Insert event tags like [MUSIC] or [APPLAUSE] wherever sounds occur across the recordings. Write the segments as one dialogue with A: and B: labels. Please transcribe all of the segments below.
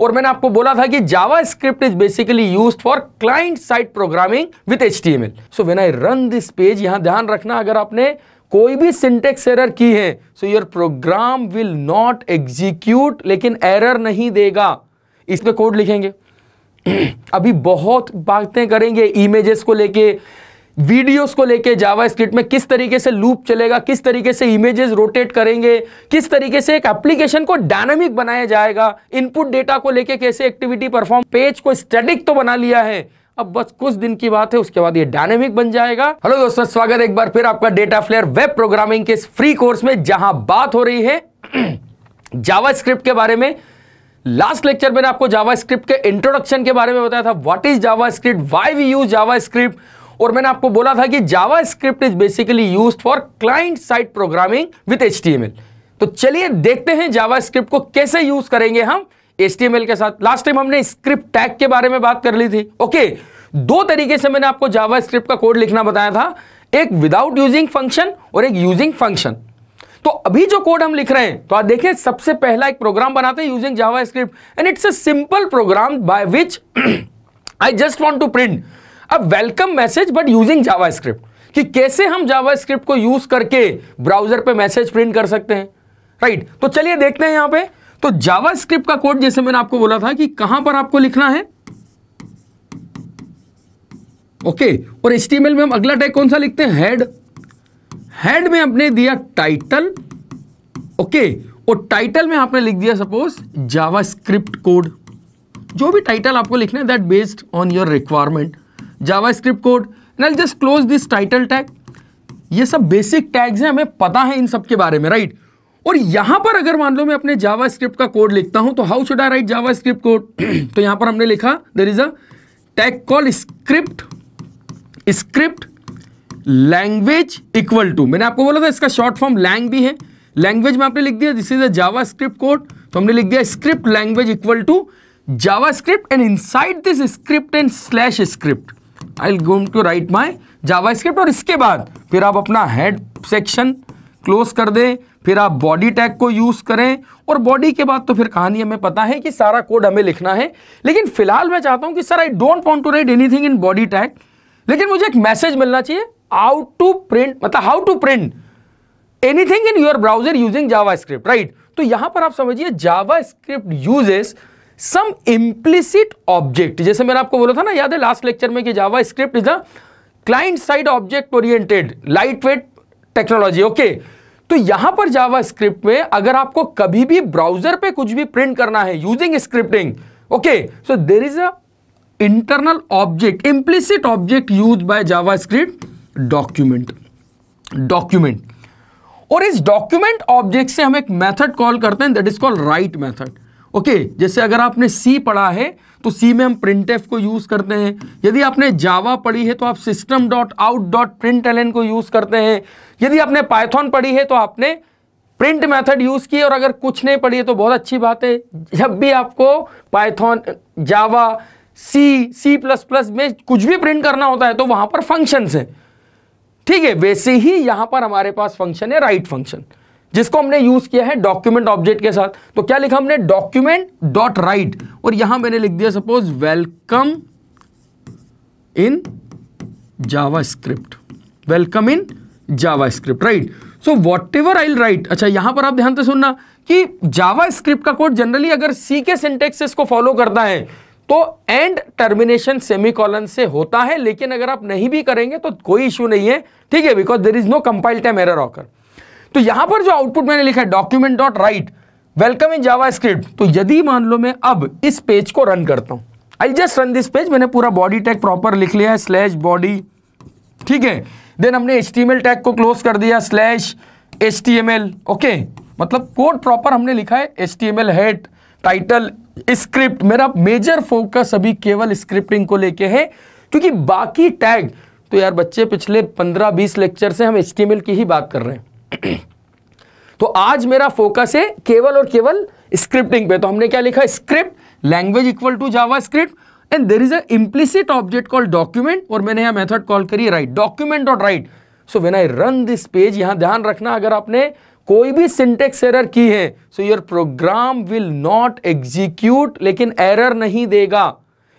A: और मैंने आपको बोला था कि JavaScript is basically use for client side programming with H T M L so when I run this page यहाँ ध्यान रखना, अगर आपने कोई भी सिंटेक्स एरर की है so your program will not execute लेकिन एरर नहीं देगा। इसमें कोड लिखेंगे। [CLEARS THROAT] अभी बहुत बातें करेंगे इमेजेस को लेके वीडियोस को लेके जावा स्क्रिप्ट में किस तरीके से लूप चलेगा, किस तरीके से इमेजेस रोटेट करेंगे, किस तरीके से एक एप्लीकेशन को डायनामिक बनाया जाएगा इनपुट डेटा को लेके कैसे एक्टिविटी परफॉर्म पेज को स्टैटिक तो बना लिया है। अब बस कुछ दिन की बात है, उसके बाद ये डायनेमिक बन जाएगा। हेलो दोस्तों, स्वागत एक बार फिर आपका डेटा फ्लेयर वेब प्रोग्रामिंग के फ्री कोर्स में, जहाँ बात हो रही है [CLEARS THROAT] जावा स्क्रिप्ट के बारे में। लास्ट लेक्चर मैंने आपको जावा स्क्रिप्ट के इंट्रोडक्शन के बारे में बताया था। What is JavaScript why we use JavaScript और मैंने आपको बोला था कि JavaScript is basically use for client side programming with H तो चलिए देखते हैं जावा स्क्रिप्ट को कैसे यूज़ करेंगे हम एच के साथ। लास्ट टाइम हमने स्क्रिप्ट टैग के बारे में बात कर ली थी। ओके, दो तरीके से मैंने आपको जावा स्क्रिप्ट का कोड लिखना बताया था। एक विदाउट यूजिंग फ़ंक्शन और एक यूजिंग फ़ंक्शन तो अभी जो कोड हम लिख रहे हैं तो आप देखिए, सबसे पहला एक प्रोग्राम बनाते हैं using JavaScript and it's a simple program by which I just want to print a welcome message but using JavaScript कि कैसे हम जावा स्क्रिप्ट को यूज़ करके ब्राउज़र पे मैसेज प्रिंट कर सकते हैं? Right right? तो चलिए देखते हैं यहाँ पे। तो जावा स्क्रिप्ट का कोड जैसे मैंने आपको बोला था कि कहाँ पर आपको लिखना है? ओके okay, और एच में हम अगला टैग कौन सा लिखते हैं? हेड हेड में आपने दिया टाइटल ओके okay. और टाइटल में आपने लिख दिया सपोज़ जावा कोड जो भी टाइटल आपको लिखना है that based on your requirement JavaScript code and just close this title tag ये सब बेसिक टैग्स हैं, हमें पता है इन सब के बारे में राइट और यहाँ पर अगर मान लो मैं अपने जावा स्क्रिप्ट का कोड लिखता हूँ तो how should I write JavaScript code? [CLEARS THROAT] तो यहाँ पर हमने लिखा there is a tag call script script language equal to मैंने आपको बोला था इसका शॉर्ट फॉर्म लैंग भी है। लैंग्वेज में आपने लिख दिया this is a JavaScript code. तो हमने लिख दिया script language equal to JavaScript and inside this script and slash script I going to write my JavaScript और इसके बाद फिर आप अपना हेड सेक्शन क्लोज कर दें, फिर आप बॉडी टैग को यूज़ करें और बॉडी के बाद तो फिर कहानी हमें पता है कि सारा कोड हमें लिखना है। लेकिन फ़िलहाल मैं चाहता हूँ कि sir I don't want to write anything in body tag लेकिन मुझे एक मैसेज मिलना चाहिए हाउ टू प्रिंट मतलब how to print anything in your browser using Java right तो यहाँ पर आप समझिए JavaScript uses some implicit object जैसे मैंने आपको बोला था ना, याद है लास्ट लेक्चर में कि JavaScript is a client side object oriented light weight technology okay तो यहाँ पर जावा स्क्रिप्ट में अगर आपको कभी भी ब्राउज़र पे कुछ भी प्रिंट करना है using scripting okay so there is a internal object implicit object use by JavaScript document document और इस डॉक्यूमेंट ऑब्जेक्ट से हम एक मेथड कॉल करते हैं that is called write method okay जैसे अगर आपने सी पढ़ा है तो सी में हम प्रिंट को यूज़ करते हैं। यदि आपने जावा पढ़ी है तो आप system dot out dot print को यूज़ करते हैं। यदि आपने पाइथन पढ़ी है तो आपने प्रिंट मेथड यूज़ की और अगर कुछ नहीं पढ़ी है तो बहुत अच्छी बात है। जब भी आपको Python Java C C plus plus में कुछ भी प्रिंट करना होता है तो वहाँ पर फ़ंक्शन है। ठीक है, वैसे ही यहाँ पर हमारे पास फ़ंक्शन है राइट फ़ंक्शन जिसको हमने यूज़ किया है डॉक्यूमेंट ऑब्जेक्ट के साथ। तो क्या लिखा हमने? Document dot write. और यहाँ मैंने लिख दिया, suppose welcome in JavaScript welcome in JavaScript right. So whatever I write अच्छा यहाँ पर आप ध्यान से सुनना कि जावा स्क्रिप्ट का कोड जनरली अगर सी के सिंटेक्सेस को फॉलो करता है तो एंड टर्मिनेशन सेमीकॉलन से होता है, लेकिन अगर आप नहीं भी करेंगे तो कोई इश्यू नहीं है। ठीक है because there is no compile time error occur तो यहाँ पर जो आउटपुट मैंने लिखा है document dot write welcome in JavaScript तो यदि मान लो मैं अब इस पेज को रन करता हूँ I just run this page मैंने पूरा बॉडी टैग प्रॉपर लिख लिया है स्लैश बॉडी ठीक है? देन हमने एच टैग को क्लोज कर दिया स्लैश एच ओके मतलब कोड प्रॉपर हमने लिखा है H T head title script मेरा मेजर फोकस अभी केवल स्क्रिप्टिंग को लेके है, क्योंकि बाकी टैग तो यार बच्चे पिछले 15-20 लेक्चर से हम एच की ही बात कर रहे हैं। [CLEARS THROAT] तो आज मेरा फोकस है केवल और केवल स्क्रिप्टिंग पे। तो हमने क्या लिखा? Script language equal to JavaScript and there is a implicit object call document और मैंने यहाँ मेथड कॉल करी right document dot write so when I run this page यहाँ ध्यान रखना, अगर आपने कोई भी सिंटेक्स एरर की है so your program will not execute लेकिन एरर नहीं देगा।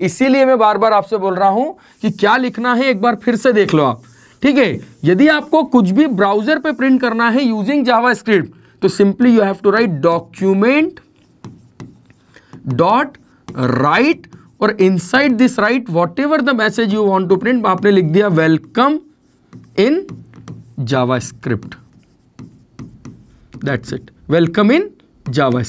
A: इसीलिए मैं बार बार आपसे बोल रहा हूँ कि क्या लिखना है, एक बार फिर से देख लो आप। ठीक है, यदि आपको कुछ भी ब्राउज़र पे प्रिंट करना है यूजिंग जावा स्क्रिप्ट तो simply you have to write document dot write और inside this write whatever the message you want to print आपने लिख दिया welcome in JavaScript that's it welcome in Java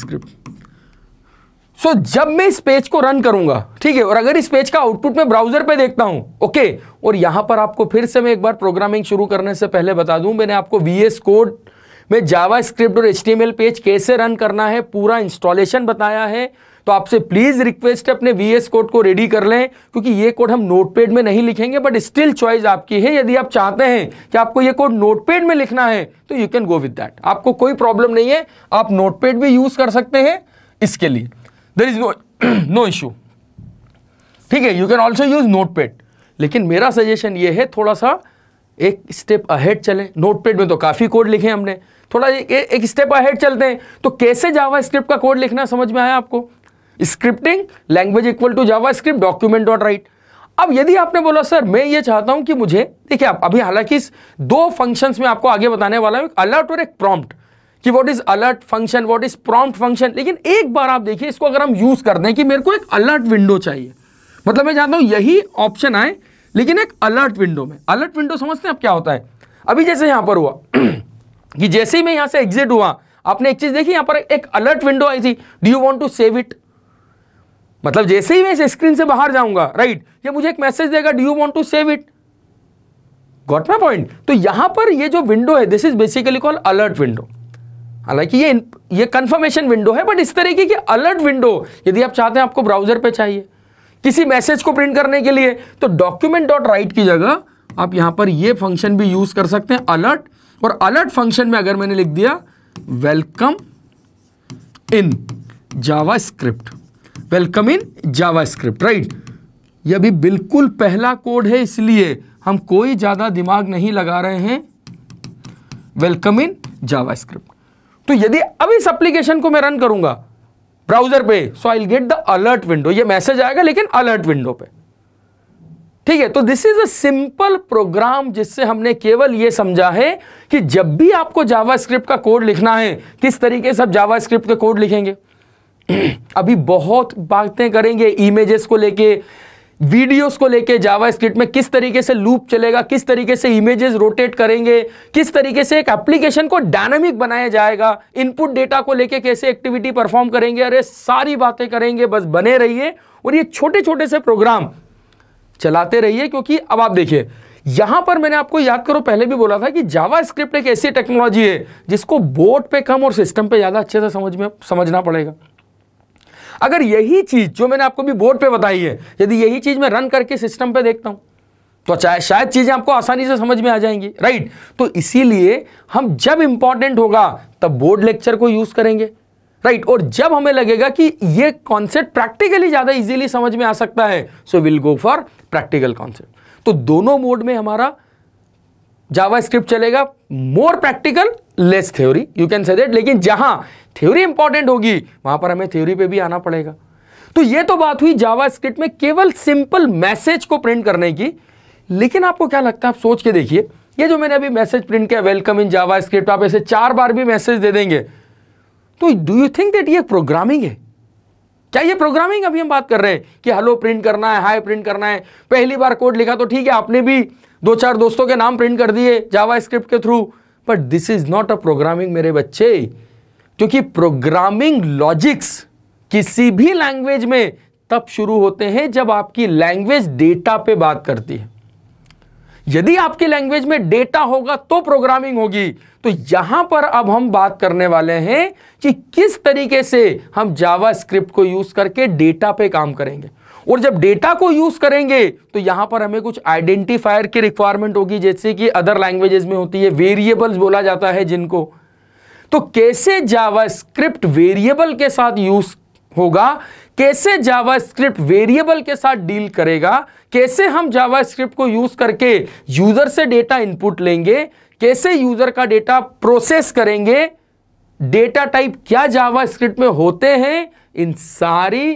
A: सो जब मैं इस पेज को रन करूँगा, ठीक है, और अगर इस पेज का आउटपुट मैं ब्राउज़र पे देखता हूँ ओके और यहाँ पर आपको फिर से मैं एक बार प्रोग्रामिंग शुरू करने से पहले बता दूँ, मैंने आपको वीएस कोड में जावा स्क्रिप्ट और एच पेज कैसे रन करना है, पूरा इंस्टॉलेशन बताया है। तो आपसे प्लीज़ रिक्वेस्ट अपने वीएस कोड को रेडी कर लें, क्योंकि ये कोड हम नोटपैड में नहीं लिखेंगे बट स्टिल चॉइस आपकी है। यदि आप चाहते हैं कि आपको ये कोड नोटपैड में लिखना है तो you can go with that आपको कोई प्रॉब्लम नहीं है, आप नोटपैड भी यूज़ कर सकते हैं इसके लिए। There is no no issue ठीक है you can also use notepad लेकिन मेरा सजेशन ये है थोड़ा सा एक स्टेप अहेड चले। नोटपैड में तो काफ़ी कोड लिखे हमने। थोड़ा एक, एक स्टेप अहेड चलते हैं। तो कैसे जावा स्क्रिप्ट का कोड लिखना समझ में आया आपको? Scripting language equal to JavaScript document dot write अब यदि आपने बोला सर मैं ये चाहता हूँ कि मुझे देखिए आप अभी हालाँकि दो फ़ंक्शंस में आपको आगे बताने वाला हूँ। अलर्ट और एक प्रॉम्प्ट कि what is alert function what is prompt function लेकिन एक बार आप देखिए, इसको अगर हम यूज़ कर दें कि मेरे को एक अलर्ट विंडो चाहिए। मतलब मैं चाहता हूँ यही ऑप्शन आए, लेकिन एक अलर्ट विंडो में। अलर्ट विंडो समझते हैं अब क्या होता है? अभी जैसे यहाँ पर हुआ, [CLEARS THROAT] कि जैसे ही मैं यहाँ से एग्जिट हुआ, आपने एक चीज़ देखी? यहाँ पर एक अलर्ट विंडो आई थी। Do you want to save it मतलब जैसे ही मैं इस स्क्रीन से बाहर जाऊँगा राइट ये मुझे एक मैसेज देगा do you want to save it got my point तो यहाँ पर ये जो विंडो है this is basically call alert window हालाँकि ये ये कंफर्मेशन विंडो है बट इस तरीके की अलर्ट विंडो यदि आप चाहते हैं आपको ब्राउज़र पे चाहिए, किसी मैसेज को प्रिंट करने के लिए तो डॉक्यूमेंट डॉट राइट की जगह आप यहाँ पर ये फ़ंक्शन भी यूज़ कर सकते हैं अलर्ट और अलर्ट फ़ंक्शन में अगर मैंने लिख दिया welcome in JavaScript welcome in JavaScript right ये अभी बिल्कुल पहला कोड है, इसलिए हम कोई ज़्यादा दिमाग नहीं लगा रहे हैं। वेलकम इन जावा स्क्रिप्ट तो यदि अब इस एप्लीकेशन को मैं रन करूँगा ब्राउज़र पे so I get the alert window ये मैसेज आएगा, लेकिन अलर्ट विंडो पे। ठीक है तो this is a simple program जिससे हमने केवल यह समझा है कि जब भी आपको जावा स्क्रिप्ट का कोड लिखना है, किस तरीके से आप जावा स्क्रिप्ट के कोड लिखेंगे? [CLEARS THROAT] अभी बहुत बातें करेंगे इमेजेस को लेके वीडियोस को लेके जावा स्क्रिप्ट में किस तरीके से लूप चलेगा, किस तरीके से इमेजेस रोटेट करेंगे, किस तरीके से एक एप्लीकेशन को डायनामिक बनाया जाएगा, इनपुट डेटा को लेके कैसे एक्टिविटी परफॉर्म करेंगे, अरे सारी बातें करेंगे, बस बने रहिए और ये छोटे छोटे से प्रोग्राम चलाते रहिए क्योंकि अब आप देखिए, यहाँ पर मैंने आपको याद करो, पहले भी बोला था कि जावा स्क्रिप्ट एक ऐसी टेक्नोलॉजी है जिसको बोर्ड पे कम और सिस्टम पे ज़्यादा अच्छे से समझ में, समझना पड़ेगा। अगर यही चीज़ जो मैंने आपको भी बोर्ड पे बताई है, यदि यही चीज़ मैं रन करके सिस्टम पे देखता हूँ तो चाहे शायद चीज़ें आपको आसानी से समझ में आ जाएँगी राइट तो इसीलिए हम जब इंपॉर्टेंट होगा, तब बोर्ड लेक्चर को यूज़ करेंगे राइट और जब हमें लगेगा कि ये कॉन्सेप्ट प्रैक्टिकली ज़्यादा इजीली समझ में आ सकता है so will go for practical concept तो दोनों मोड में हमारा जावा स्क्रिप्ट चलेगा more practical less theory you can say that लेकिन जहाँ थ्योरी इंपॉर्टेंट होगी, वहाँ पर हमें थ्योरी पे भी आना पड़ेगा। तो ये तो बात हुई जावा स्क्रिप्ट में केवल सिंपल मैसेज को प्रिंट करने की, लेकिन आपको क्या लगता है, आप सोच के देखिए। ये जो मैंने अभी मैसेज प्रिंट किया वेलकम इन जावा स्क्रिप्ट आप ऐसे चार बार भी मैसेज दे देंगे। तो डू यू थिंक दैट ये प्रोग्रामिंग है? क्या ये प्रोग्रामिंग अभी हम बात कर रहे हैं? कि हेलो प्रिंट करना है हाई प्रिंट करना है। पहली बार कोड लिखा तो ठीक है, आपने भी दो चार दोस्तों के नाम प्रिंट कर दिए जावा स्क्रिप्ट के through but this is not a programming मेरे बच्चे। क्योंकि प्रोग्रामिंग लॉजिक्स किसी भी लैंग्वेज में तब शुरू होते हैं जब आपकी लैंग्वेज डेटा पे बात करती है। यदि आपकी लैंग्वेज में डेटा होगा तो प्रोग्रामिंग होगी। तो यहाँ पर अब हम बात करने वाले हैं कि किस तरीके से हम जावा स्क्रिप्ट को यूज़ करके डेटा पे काम करेंगे। और जब डेटा को यूज़ करेंगे तो यहाँ पर हमें कुछ आइडेंटिफायर की रिक्वायरमेंट होगी, जैसे कि अदर लैंग्वेजेस में होती है वेरिएबल्स बोला जाता है जिनको। तो कैसे जावा स्क्रिप्ट वेरिएबल के साथ यूज़ होगा, कैसे जावा स्क्रिप्ट वेरिएबल के साथ डील करेगा कैसे हम जावा स्क्रिप्ट को यूज़ करके यूज़र से डेटा इनपुट लेंगे? कैसे यूज़र का डेटा प्रोसेस करेंगे? डेटा टाइप क्या जावा स्क्रिप्ट में होते हैं? इन सारी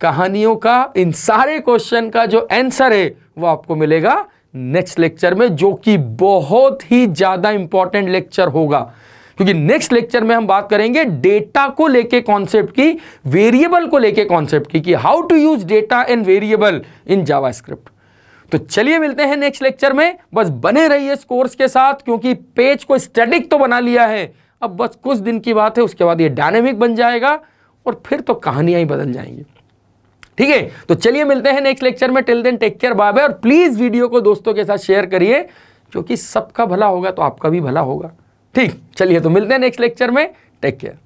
A: कहानियों का, इन सारे क्वेश्चन का जो आंसर है, वो आपको मिलेगा नेक्स्ट लेक्चर में, जो कि बहुत ही ज़्यादा इंपॉर्टेंट लेक्चर होगा। क्योंकि नेक्स्ट लेक्चर में हम बात करेंगे डेटा को लेके कॉन्सेप्ट की वेरिएबल को लेके कॉन्सेप्ट की, कि how to use data and variable in JavaScript तो चलिए मिलते हैं नेक्स्ट लेक्चर में। बस बने रहिए इस कोर्स के साथ, क्योंकि पेज को स्टैटिक तो बना लिया है। अब बस कुछ दिन की बात है, उसके बाद ये डायनेमिक बन जाएगा और फिर तो कहानियाँ ही बदल जाएँगी। ठीक है? तो चलिए मिलते हैं नेक्स्ट लेक्चर में। Till then take care bye bye और प्लीज़ वीडियो को दोस्तों के साथ शेयर करिए क्योंकि सबका भला होगा तो आपका भी भला होगा। ठीक चलिए तो मिलते हैं नेक्स्ट लेक्चर में। Take care